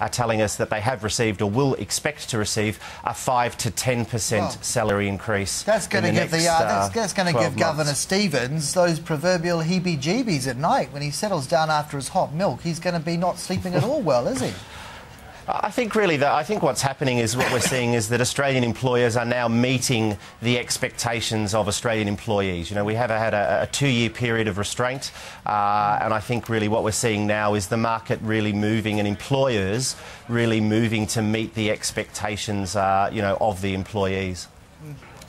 are telling us that they have received or will expect to receive a 5 to 10% Well, salary increase. That's going to give the uh, that's, that's going to 12 give Governor. Stevens those proverbial heebie-jeebies at night when he settles down after his hot milk. He's going to be not sleeping at all well, is he? I think really that I think what's happening is what we're seeing is that Australian employers are now meeting the expectations of Australian employees. You know, we have had a, a two-year period of restraint, uh, and I think really what we're seeing now is the market really moving and employers really moving to meet the expectations, uh, you know, of the employees.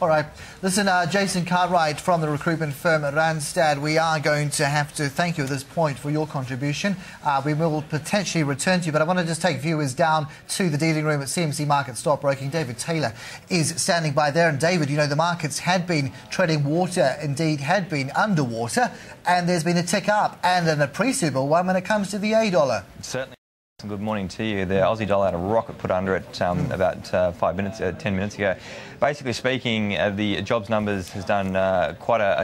All right. Listen, uh, Jason Cartwright from the recruitment firm Randstad, we are going to have to thank you at this point for your contribution. Uh, we will potentially return to you, but I want to just take viewers down to the dealing room at CMC Market Stockbroking. David Taylor is standing by there. And David, you know, the markets had been treading water, indeed had been underwater, and there's been a tick up and an appreciable one when it comes to the A dollar. Certainly. Good morning to you. The Aussie dollar had a rocket put under it um, about uh, five minutes, uh, ten minutes ago. Basically speaking, uh, the jobs numbers has done uh, quite a,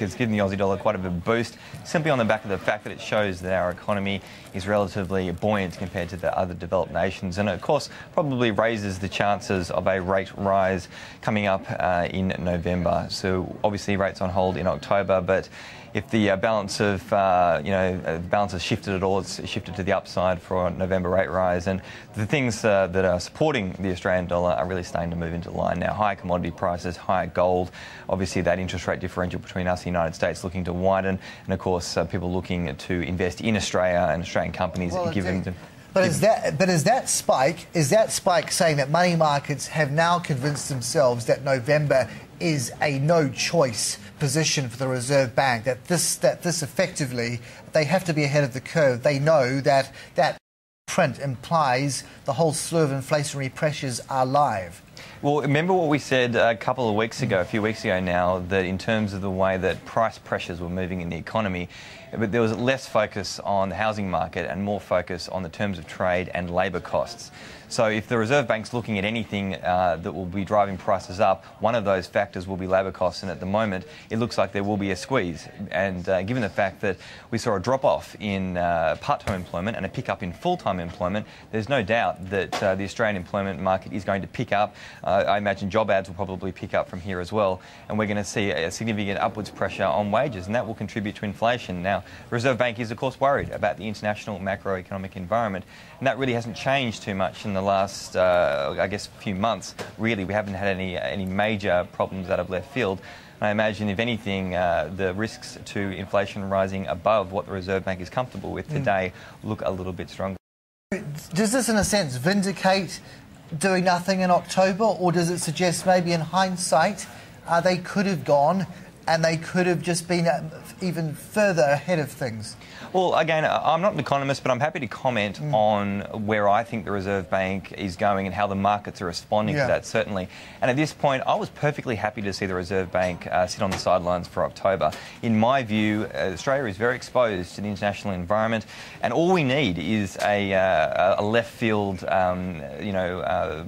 has given the Aussie dollar quite a bit of boost, simply on the back of the fact that it shows that our economy is relatively buoyant compared to the other developed nations, and of course probably raises the chances of a rate rise coming up uh, in November. So obviously rates on hold in October, but if the uh, balance of uh, you know uh, balance has shifted at all, it's shifted to the upside for a November rate rise, and the things uh, that are supporting the Australian dollar are really starting to move into line now. Higher commodity prices, higher gold, obviously that interest rate differential between us and the United States looking to widen, and of course uh, people looking to invest in Australia and Australian companies, Well. But is that but is that spike is that spike saying that money markets have now convinced themselves that November is a no choice position for the Reserve Bank that this that this effectively they have to be ahead of the curve. They know that that print implies the whole slew of inflationary pressures are live Well, remember what we said a couple of weeks ago, a few weeks ago now, that in terms of the way that price pressures were moving in the economy, but there was less focus on the housing market and more focus on the terms of trade and labour costs. So if the Reserve Bank's looking at anything uh, that will be driving prices up, one of those factors will be labour costs, and at the moment it looks like there will be a squeeze. And uh, given the fact that we saw a drop-off in uh, part-time employment and a pick-up in full-time employment, there's no doubt that uh, the Australian employment market is going to pick up. Uh, I imagine job ads will probably pick up from here as well, and we're going to see a significant upwards pressure on wages, and that will contribute to inflation. Now, the Reserve Bank is, of course, worried about the international macroeconomic environment, and that really hasn't changed too much in the last, uh, I guess, few months. Really, we haven't had any any major problems out of left field. I imagine, if anything, uh, the risks to inflation rising above what the Reserve Bank is comfortable with today look a little bit stronger. does this in a sense vindicate doing nothing in October or does it suggest maybe in hindsight uh, they could have gone and they could have just been uh, even further ahead of things Well, again, I'm not an economist, but I'm happy to comment on where I think the Reserve Bank is going and how the markets are responding Yeah. to that, certainly. And at this point, I was perfectly happy to see the Reserve Bank uh, sit on the sidelines for October. In my view, uh, Australia is very exposed to the international environment, and all we need is a, uh, a left field, um, you know, uh,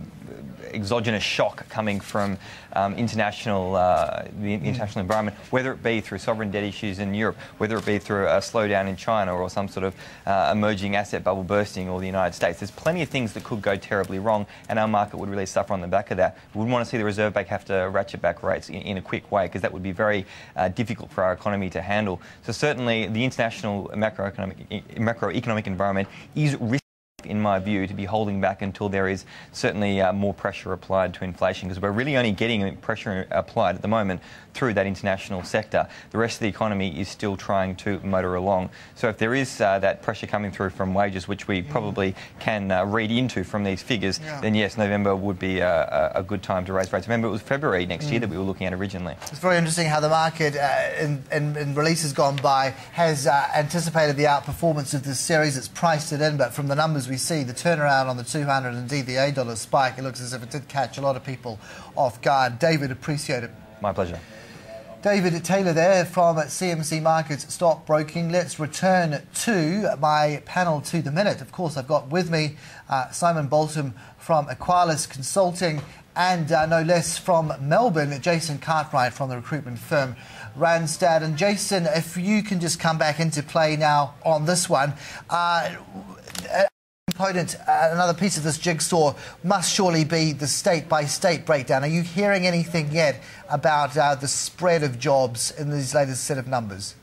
exogenous shock coming from um, international uh, the international environment, whether it be through sovereign debt issues in Europe, whether it be through a slowdown in China or some sort of uh, emerging asset bubble bursting or the United States. There's plenty of things that could go terribly wrong, and our market would really suffer on the back of that. We wouldn't want to see the Reserve Bank have to ratchet back rates in, in a quick way because that would be very uh, difficult for our economy to handle. So certainly, the international macroeconomic macroeconomic environment is risky in my view, to be holding back until there is certainly uh, more pressure applied to inflation because we're really only getting pressure applied at the moment through that international sector. The rest of the economy is still trying to motor along. So if there is uh, that pressure coming through from wages, which we probably can uh, read into from these figures, Yeah. then yes, November would be a, a good time to raise rates. Remember, it was February next year that we were looking at originally. It's very interesting how the market, uh, in, in, in releases gone by, has uh, anticipated the outperformance of this series. It's priced it in, but from the numbers we see, the turnaround on the 200 and indeed the A dollar spike, it looks as if it did catch a lot of people off guard. David, appreciate it. My pleasure. David Taylor there from CMC Markets Stockbroking. Let's return to my panel to the minute. Of course, I've got with me uh, Simon Boulton from Aequalis Consulting and uh, no less from Melbourne, Jason Cartwright from the recruitment firm Randstad. And Jason, if you can just come back into play now on this one. Uh, component, uh, another piece of this jigsaw must surely be the state by state breakdown. Are you hearing anything yet about uh, the spread of jobs in these latest set of numbers?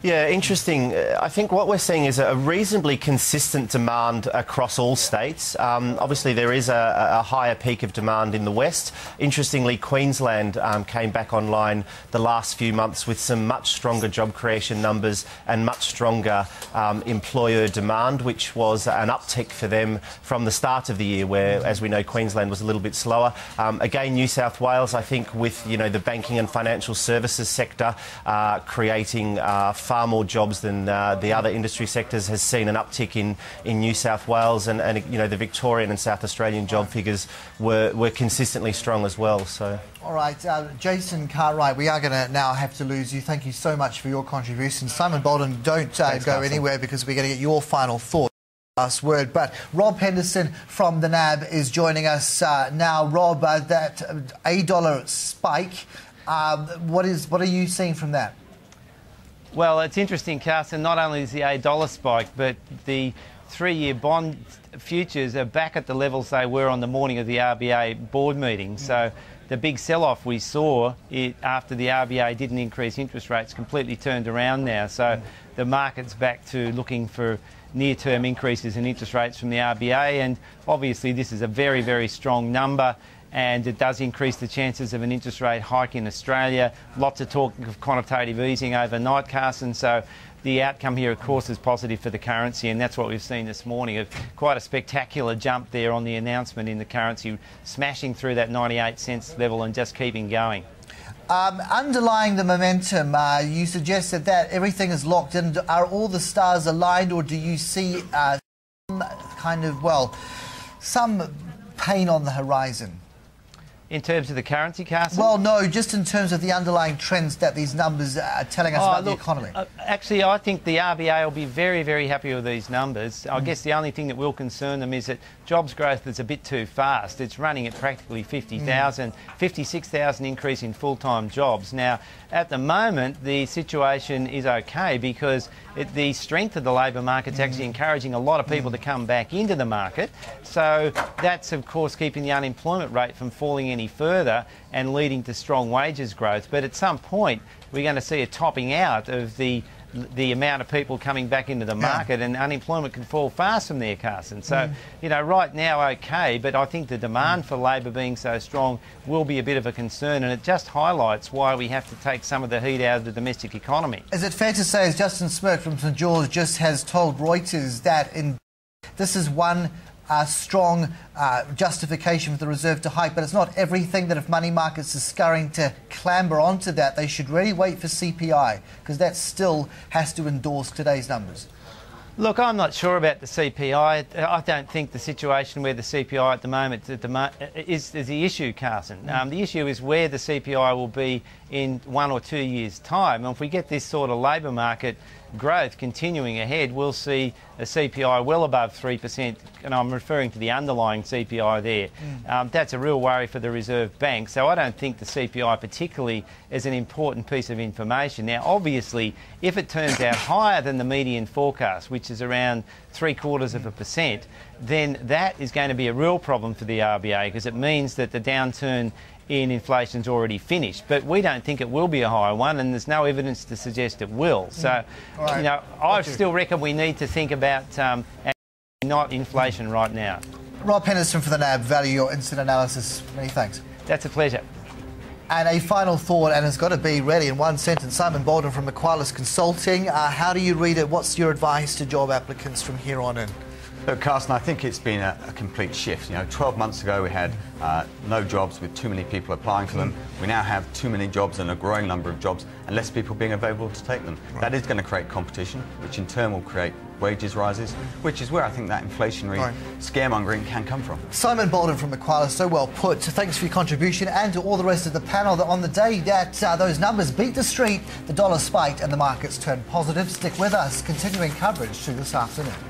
Yeah, interesting. Uh, I think what we're seeing is a reasonably consistent demand across all states. Um, obviously, there is a, a, higher peak of demand in the west. Interestingly, Queensland um, came back online the last few months with some much stronger job creation numbers and much stronger um, employer demand, which was an uptick for them from the start of the year, where, as we know, Queensland was a little bit slower. Um, again, New South Wales, I think, with you know the banking and financial services sector uh, creating. Uh, far more jobs than uh, the other industry sectors, has seen an uptick in, in New South Wales, and, and you know the Victorian and South Australian job figures were, were consistently strong as well. So. All right, uh, Jason Cartwright, we are going to now have to lose you. Thank you so much for your contribution. Simon Boulton, don't uh, Thanks, go Carson. anywhere because we're going to get your final thought last word. But Rob Henderson from the NAB is joining us uh, now. Rob, uh, that A dollar spike, uh, what is what are you seeing from that? Well, it's interesting, Carson. Not only is the A dollar spike, but the three-year bond futures are back at the levels they were on the morning of the RBA board meeting. So the big sell-off we saw after the RBA didn't increase interest rates completely turned around now. So the market's back to looking for near-term increases in interest rates from the RBA, and obviously this is a very, very strong number and it does increase the chances of an interest rate hike in Australia. Lots of talk of quantitative easing overnight, Carson. So the outcome here, of course, is positive for the currency, and that's what we've seen this morning. Of quite a spectacular jump there on the announcement in the currency, smashing through that 98 cents level and just keeping going. Um, underlying the momentum, uh, you suggested that everything is locked in. Are all the stars aligned, or do you see uh, kind of, well, some pain on the horizon? In terms of the currency, Carson? Well, no, just in terms of the underlying trends that these numbers are telling us oh, about look, the economy. Uh, actually, I think the RBA will be very, very happy with these numbers. I mm. guess the only thing that will concern them is that jobs growth is a bit too fast. It's running at practically 50,000, mm. 56,000 increase in full-time jobs. Now, at the moment, the situation is okay because it, the strength of the labour market is actually mm. encouraging a lot of people to come back into the market. So that's, of course, keeping the unemployment rate from falling any further and leading to strong wages growth. But at some point, we're going to see a topping out of the the amount of people coming back into the market, yeah. and unemployment can fall fast from there, Carson. So, mm. you know, right now, okay, but I think the demand for labour being so strong will be a bit of a concern, and it just highlights why we have to take some of the heat out of the domestic economy. Is it fair to say, as Justin Smirk from St George just has told Reuters, that in this is one uh, strong uh, justification for the reserve to hike, but it's not everything that if money markets are scurrying to clamber onto that, they should really wait for CPI because that still has to endorse today's numbers. Look, I'm not sure about the CPI. I don't think the situation where the CPI at the moment is, is the issue, Carson. Mm. Um, the issue is where the CPI will be in one or two years' time. And if we get this sort of labour market growth continuing ahead, we'll see a CPI well above 3%, and I'm referring to the underlying CPI there. Mm. Um, that's a real worry for the Reserve Bank, so I don't think the CPI particularly is an important piece of information. Now, obviously, if it turns out higher than the median forecast, which is around three quarters of a percent, then that is going to be a real problem for the RBA because it means that the downturn in inflation's already finished. But we don't think it will be a higher one, and there's no evidence to suggest it will. So, mm. right. you know, I still reckon we need to think about um, not inflation right now. Rob Henderson for the NAB, value your instant analysis. Many thanks. That's a pleasure. And a final thought, and it's got to be really in one sentence. Simon Boulton from Aequalis Consulting. Uh, how do you read it? What's your advice to job applicants from here on in? Look, Carson, I think it's been a, a, complete shift. You know, 12 months ago we had uh, no jobs with too many people applying for them. We now have too many jobs and a growing number of jobs and less people being available to take them. Right. That is going to create competition, which in turn will create wages rises, which is where I think that inflationary right. scaremongering can come from. Simon Boulton from Aequalis, so well put. Thanks for your contribution and to all the rest of the panel that on the day that uh, those numbers beat the street, the dollar spiked and the markets turned positive. Stick with us, continuing coverage through this afternoon.